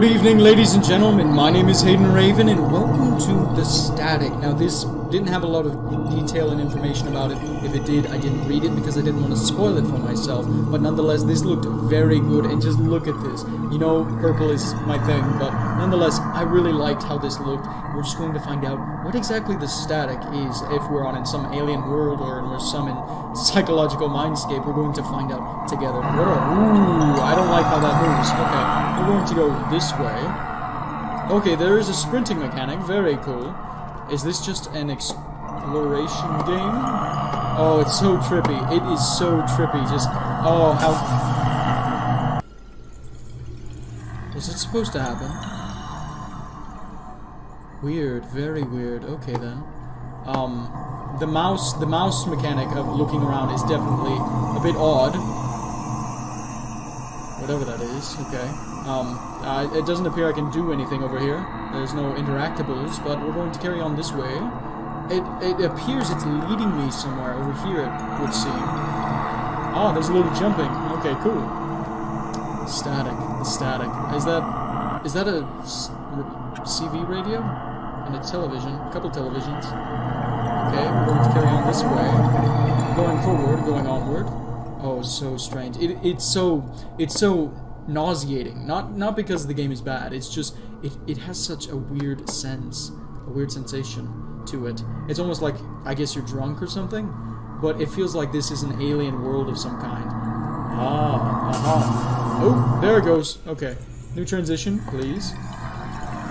Good evening, ladies and gentlemen. My name is Hayden Raven, and welcome to The Static. Now, this didn't have a lot of detail and information about it. If it did, I didn't read it because I didn't want to spoil it for myself. But nonetheless, this looked very good, and just look at this. You know, purple is my thing, but nonetheless, I really liked how this looked. We're just going to find out what exactly The Static is. If we're on in some alien world or we're some in psychological mindscape, we're going to find out together. What a, ooh, I don't like how that moves. Okay, we're going to go this way. Okay, there is a sprinting mechanic. Very cool. Is this just an exploration game? Oh, it's so trippy. It is so trippy. Just, oh, how... Was it supposed to happen? Weird, very weird. Okay then. Um, the mouse, the mouse mechanic of looking around is definitely a bit odd. Whatever that is, okay. Um, it doesn't appear I can do anything over here. There's no interactables, but we're going to carry on this way. It, it appears it's leading me somewhere over here, it would seem. Ah, there's a little jumping. Okay, cool. Static, the static. Is that, is that a CB radio? And a television, a couple televisions. Okay, we're going to carry on this way. Going forward, going onward. Oh, so strange. It, it's so, it's so nauseating. Not not because the game is bad. It's just it it has such a weird sense, a weird sensation to it. It's almost like I guess you're drunk or something, but it feels like this is an alien world of some kind. Ah, aha. Oh, there it goes. Okay, new transition, please.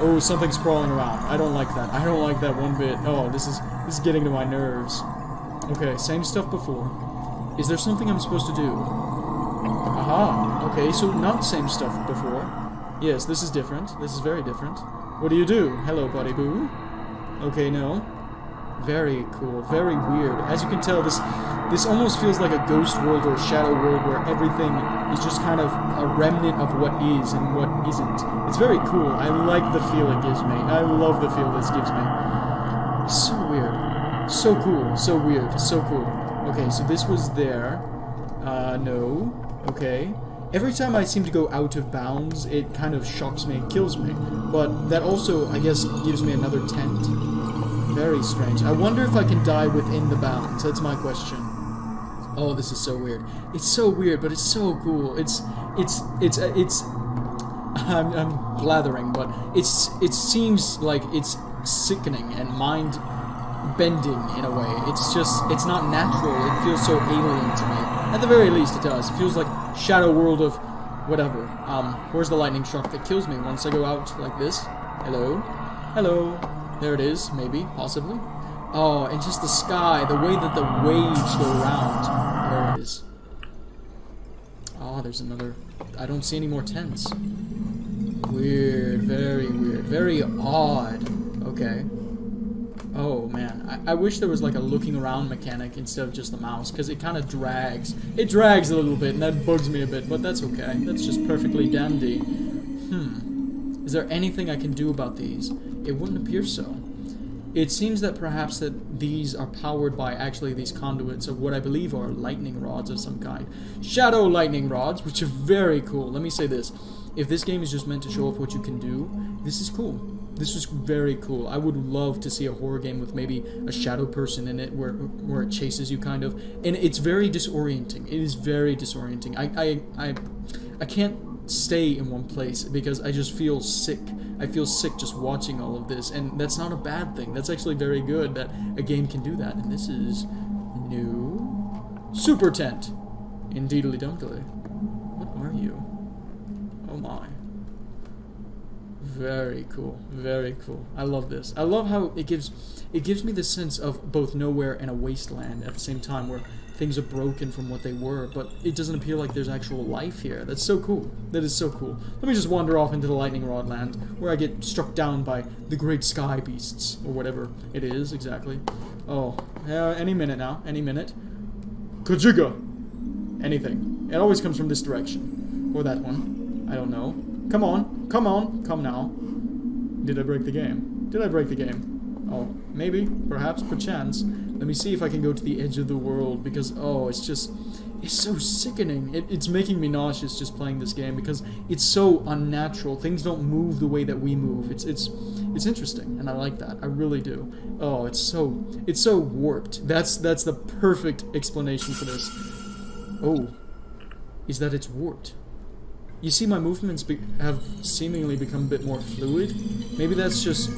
Oh, something's crawling around. I don't like that. I don't like that one bit. Oh, this is this is getting to my nerves. Okay, same stuff before. Is there something I'm supposed to do? Aha, okay, so not same stuff before. Yes, this is different. This is very different. What do you do? Hello, buddy boo. Okay, no. Very cool, very weird. As you can tell, this this almost feels like a ghost world or shadow world where everything is just kind of a remnant of what is and what isn't. It's very cool. I like the feel it gives me. I love the feel this gives me. So weird. So cool. So weird. So cool. Okay, so this was there. Uh, no. Okay. Every time I seem to go out of bounds, it kind of shocks me and kills me. But that also, I guess, gives me another tent. Very strange. I wonder if I can die within the bounds. That's my question. Oh, this is so weird. It's so weird, but it's so cool. It's, it's, it's, uh, it's. I'm, I'm blathering, but it's. It seems like it's sickening and mind bending in a way. It's just. It's not natural. It feels so alien to me. At the very least, it does. It feels like Shadow World of whatever. Um, where's the lightning shock that kills me once I go out like this? Hello? Hello? There it is, maybe, possibly. Oh, and just the sky, the way that the waves go around. There it is. Oh, there's another... I don't see any more tents. Weird, very weird, very odd. Okay. Oh man, I, I, wish there was like a looking around mechanic instead of just the mouse, because it kind of drags. It drags a little bit, and that bugs me a bit, but that's okay. That's just perfectly dandy. Hmm. Is there anything I can do about these? It wouldn't appear so. It seems that perhaps that these are powered by actually these conduits of what I believe are lightning rods of some kind. Shadow lightning rods, which are very cool. Let me say this. If this game is just meant to show off what you can do, this is cool. This is very cool. I would love to see a horror game with maybe a shadow person in it where where it chases you kind of. And it's very disorienting. It is very disorienting. I I I, I can't stay in one place because I just feel sick. I feel sick just watching all of this, and that's not a bad thing. That's actually very good that a game can do that. And this is new super tent. Indeedly dumptily. What are you? Oh my. Very cool. Very cool. I love this. I love how it gives it gives me the sense of both nowhere and a wasteland at the same time where things are broken from what they were, but it doesn't appear like there's actual life here. That's so cool. That is so cool. Let me just wander off into the lightning rod land where I get struck down by the great sky beasts or whatever it is exactly. Oh, uh, any minute now. Any minute. Kajiga! Anything. It always comes from this direction. Or that one. I don't know. Come on. Come on. Come now. Did I break the game? Did I break the game? Oh, maybe. Perhaps. Perchance. Let me see if I can go to the edge of the world, because, oh, it's just... It's so sickening. It, it's making me nauseous just playing this game because it's so unnatural. Things don't move the way that we move. It's it's it's interesting, and I like that. I really do. Oh, it's so it's so warped. That's that's the perfect explanation for this. Oh, is that it's warped. You see, my movements have seemingly become a bit more fluid. Maybe that's just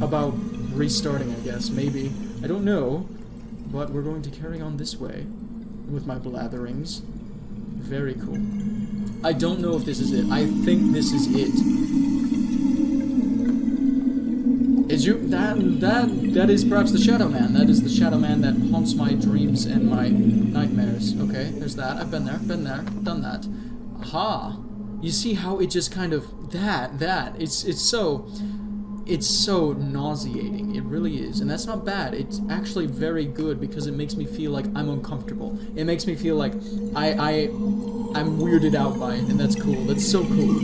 about restarting, I guess. Maybe. I don't know. But we're going to carry on this way with my blatherings. Very cool. I don't know if this is it. I think this is it. Is you that that that is perhaps the Shadow Man. That is the Shadow Man that haunts my dreams and my nightmares. Okay, there's that. I've been there, been there, done that. Aha. You see how it just kind of that that it's it's so it's so nauseating. It really is. And that's not bad. It's actually very good because it makes me feel like I'm uncomfortable. It makes me feel like I, I, I'm weirded out by it, and that's cool. That's so cool.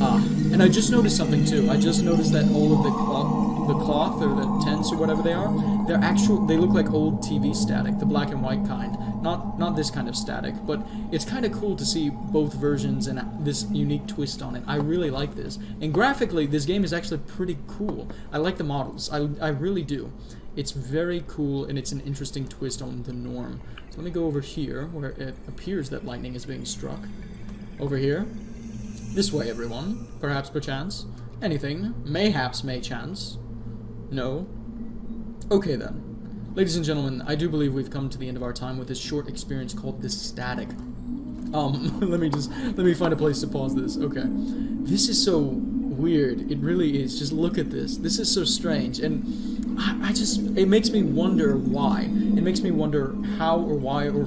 Ah, and I just noticed something too. I just noticed that all of the cloth, the cloth or the tents or whatever they are, they're actual. They look like old TV static, the black and white kind. Not not this kind of static, but it's kind of cool to see both versions and this unique twist on it. I really like this. And graphically, this game is actually pretty cool. I like the models. I, I really do. It's very cool, and it's an interesting twist on the norm. So let me go over here, where it appears that lightning is being struck. Over here. This way, everyone. Perhaps, perchance. Anything. Mayhaps, may chance. No. Okay, then. Ladies and gentlemen, I do believe we've come to the end of our time with this short experience called this static. Um, let me just, let me find a place to pause this. Okay. This is so weird. It really is. Just look at this. This is so strange. And I, I just, it makes me wonder why. It makes me wonder how or why or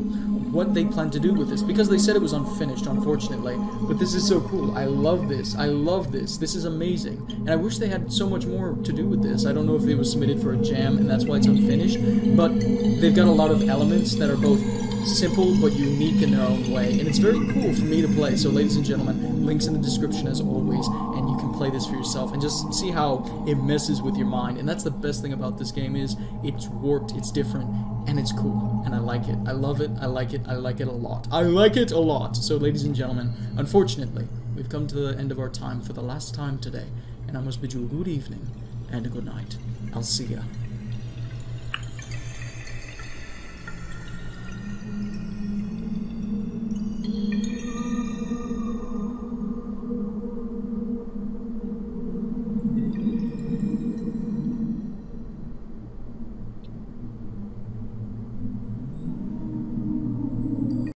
what they plan to do with this because they said it was unfinished unfortunately. But this is so cool. I love this. I love this. This is amazing. And i wish they had so much more to do with this. I don't know if it was submitted for a jam and that's why it's unfinished but they've got a lot of elements that are both simple but unique in their own way. And it's very cool for me to play. So ladies and gentlemen links in the description as always and you can play this for yourself and just see how it messes with your mind. And that's the best thing about this game is it's warped. It's different and it's cool and i like it. I love it. I like it. I like it a lot. I like it a lot. So ladies and gentlemen unfortunately we've come to the end of our time for the last time today and i must bid you a good evening and a good night. I'll see ya